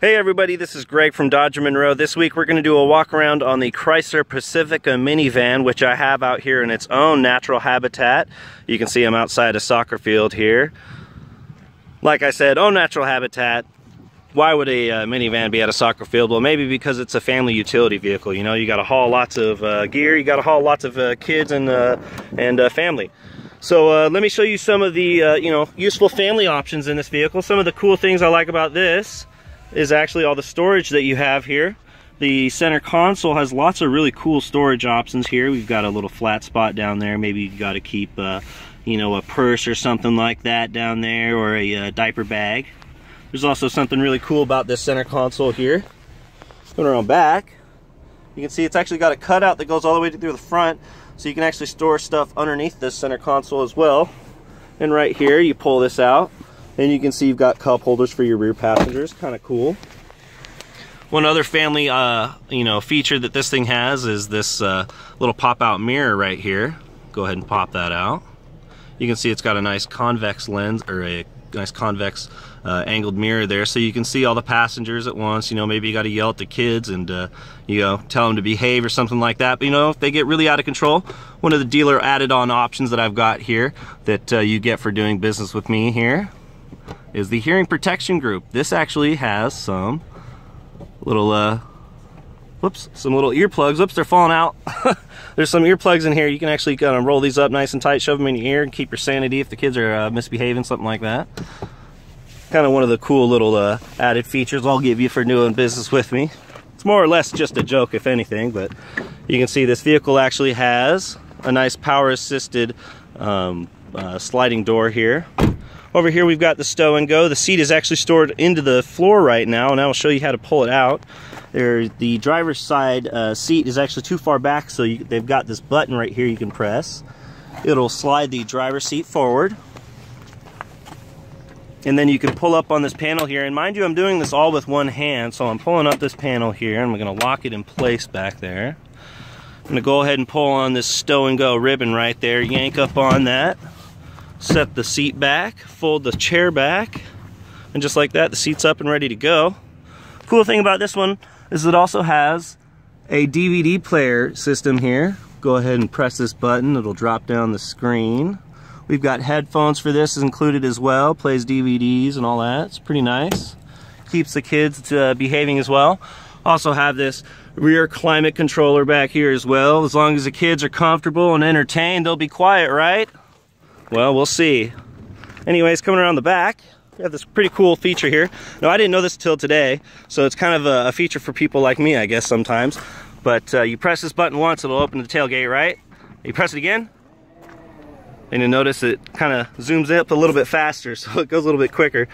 Hey everybody, this is Greg from Dodge of Monroe. This week we're going to do a walk around on the Chrysler Pacifica minivan, which I have out here in its own natural habitat. You can see I'm outside a soccer field here. Like I said, own natural habitat. Why would a uh, minivan be at a soccer field? Well, maybe because it's a family utility vehicle. You know, you got to haul lots of uh, gear, you got to haul lots of uh, kids and, uh, and uh, family. So uh, let me show you some of the, you know, useful family options in this vehicle. Some of the cool things I like about this is actually all the storage that you have here. The center console has lots of really cool storage options here. We've got a little flat spot down there. Maybe you've got to keep, uh, you know, a purse or something like that down there or a uh, diaper bag. There's also something really cool about this center console here. Going around back, you can see it's actually got a cutout that goes all the way through the front so you can actually store stuff underneath this center console as well. And right here, you pull this out and you can see you've got cup holders for your rear passengers, kind of cool. One other family, uh, you know, feature that this thing has is this uh, little pop-out mirror right here. Go ahead and pop that out. You can see it's got a nice convex lens or a nice convex uh, angled mirror there so you can see all the passengers at once you know maybe you got to yell at the kids and uh, you know tell them to behave or something like that but you know if they get really out of control one of the dealer added on options that I've got here that uh, you get for doing business with me here is the hearing protection group. This actually has some little, uh, whoops, some little earplugs. Whoops, they're falling out. There's some earplugs in here. You can actually kind of roll these up nice and tight, shove them in your ear, and keep your sanity if the kids are uh, misbehaving, something like that. Kind of one of the cool little uh, added features I'll give you for doing business with me. It's more or less just a joke, if anything, but you can see this vehicle actually has a nice power-assisted um, uh, sliding door here. Over here we've got the stow and go. The seat is actually stored into the floor right now and I will show you how to pull it out. There, the driver's side uh, seat is actually too far back so you, they've got this button right here you can press. It'll slide the driver's seat forward. And then you can pull up on this panel here. And mind you, I'm doing this all with one hand. So I'm pulling up this panel here and I'm gonna lock it in place back there. I'm gonna go ahead and pull on this stow and go ribbon right there, yank up on that set the seat back, fold the chair back, and just like that, the seat's up and ready to go. Cool thing about this one is it also has a DVD player system here. Go ahead and press this button, it'll drop down the screen. We've got headphones for this included as well, plays DVDs and all that. It's pretty nice. Keeps the kids uh, behaving as well. Also have this rear climate controller back here as well. As long as the kids are comfortable and entertained, they'll be quiet, right? Well, we'll see. Anyways, coming around the back, we have this pretty cool feature here. No, I didn't know this until today, so it's kind of a, a, feature for people like me, I guess, sometimes. But uh, you press this button once, it'll open the tailgate, right? You press it again, and you notice it kind of zooms up a little bit faster, so it goes a little bit quicker.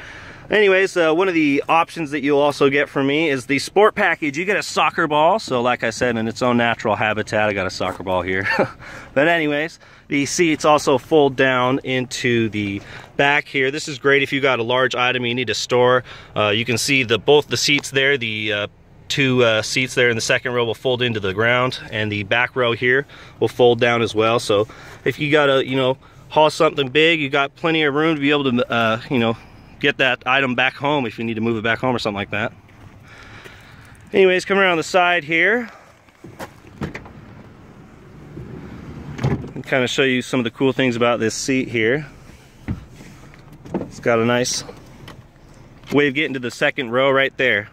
Anyways, uh, one of the options that you'll also get from me is the sport package. You get a soccer ball. So like I said, in its own natural habitat, I got a soccer ball here. but anyways, the seats also fold down into the back here. This is great if you got a large item you need to store. Uh, you can see the both the seats there, the uh, two uh, seats there in the second row will fold into the ground and the back row here will fold down as well. So if you got to, you know, haul something big, you got plenty of room to be able to, uh, you know, get that item back home if you need to move it back home or something like that. Anyways, coming around the side here. And kind of show you some of the cool things about this seat here. It's got a nice way of getting to the second row right there.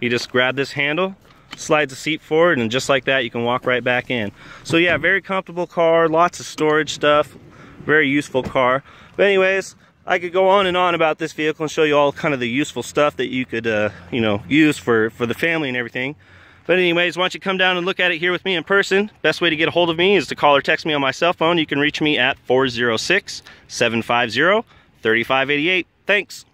You just grab this handle, slides the seat forward, and just like that, you can walk right back in. So yeah, very comfortable car, lots of storage stuff, very useful car. But anyways, I could go on and on about this vehicle and show you all kind of the useful stuff that you could, uh, you know, use for, for the family and everything. But anyways, why don't you come down and look at it here with me in person. Best way to get a hold of me is to call or text me on my cell phone. You can reach me at 406-750-3588. Thanks.